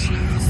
Jeez.